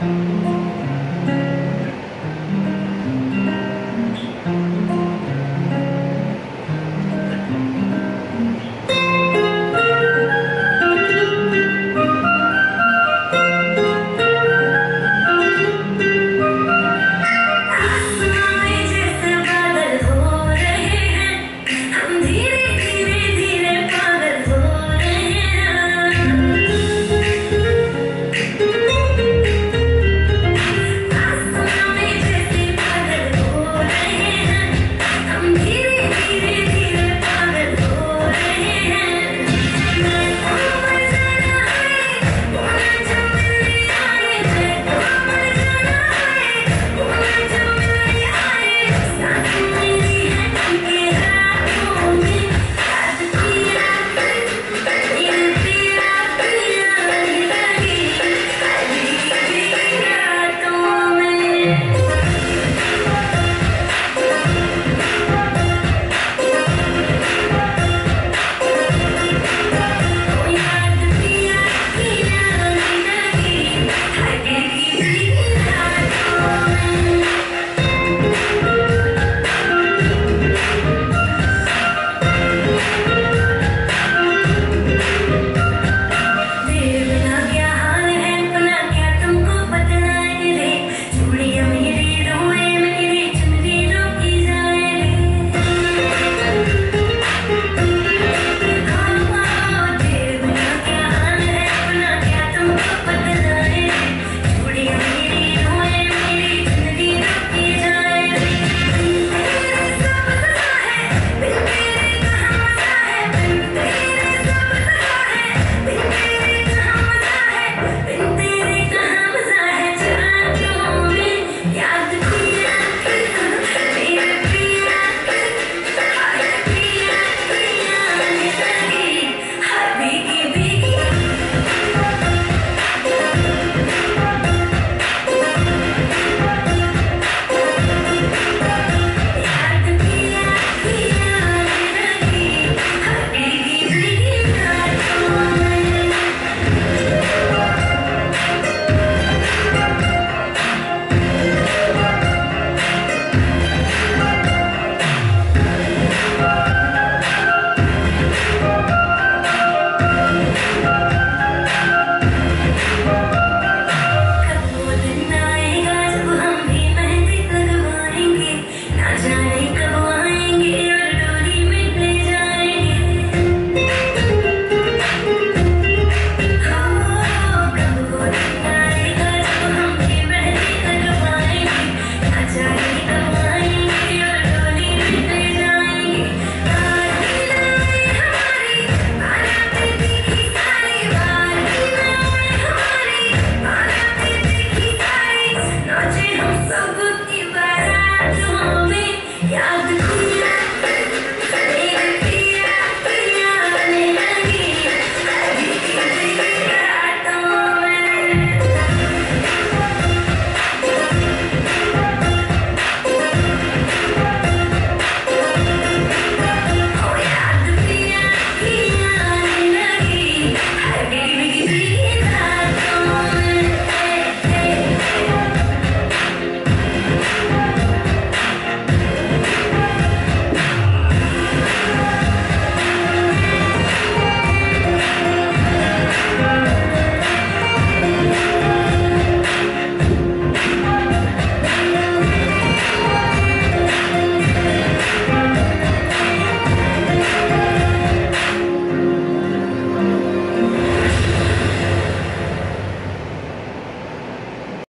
Mm-hmm.